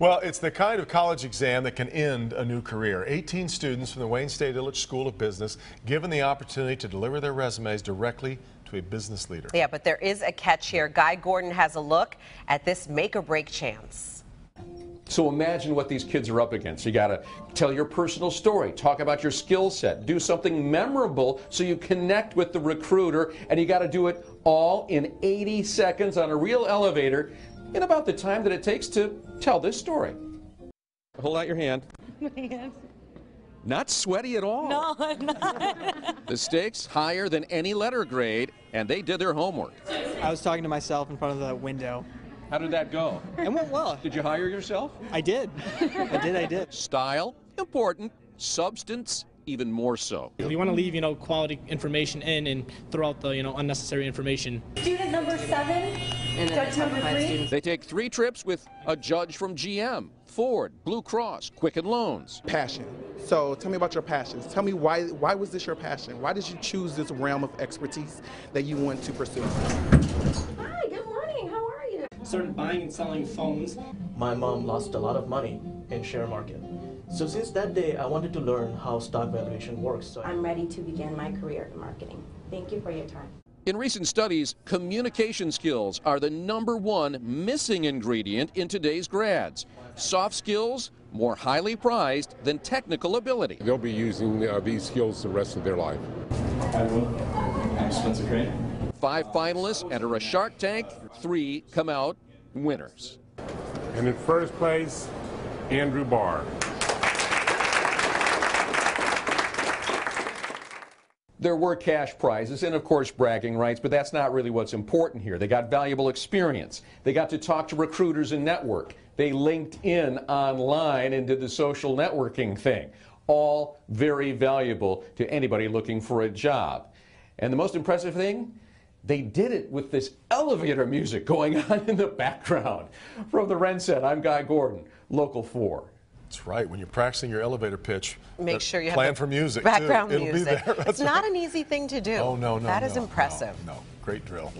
Well, it's the kind of college exam that can end a new career. 18 students from the Wayne State Ilitch School of Business given the opportunity to deliver their resumes directly to a business leader. Yeah, but there is a catch here. Guy Gordon has a look at this make or break chance. So imagine what these kids are up against. You got to tell your personal story, talk about your skill set, do something memorable so you connect with the recruiter, and you got to do it all in 80 seconds on a real elevator in about the time that it takes to tell this story. Hold out your hand. Hand. Not sweaty at all. No, I'm not. The stakes higher than any letter grade, and they did their homework. I was talking to myself in front of the window. How did that go? It went well. Did you hire yourself? I did. I did, I did. Style, important. Substance, even more so. We want to leave, you know, quality information in and throw out the, you know, unnecessary information. Student number seven, judge number three. They take three trips with a judge from GM, Ford, Blue Cross, Quicken Loans. passion. So tell me about your passions. Tell me why why was this your passion? Why did you choose this realm of expertise that you want to pursue? Hi, good morning. How are you? Started buying and selling phones. My mom lost a lot of money in share market. So since that day, I wanted to learn how stock valuation works. So I'm ready to begin my career in marketing. Thank you for your time. In recent studies, communication skills are the number one missing ingredient in today's grads. Soft skills, more highly prized than technical ability. They'll be using uh, these skills the rest of their life. I'm Spencer Crane. Five finalists enter a Shark Tank, three come out winners. And in first place, Andrew Barr. There were cash prizes and, of course, bragging rights, but that's not really what's important here. They got valuable experience. They got to talk to recruiters and network. They linked in online and did the social networking thing. All very valuable to anybody looking for a job. And the most impressive thing, they did it with this elevator music going on in the background. From the RenCen, I'm Guy Gordon, Local 4. That's right. When you're practicing your elevator pitch, Make sure you plan for music. too. background It'll music. Be there. That's It's not an easy thing to do. Oh no, no, That no, is impressive. No, great drill.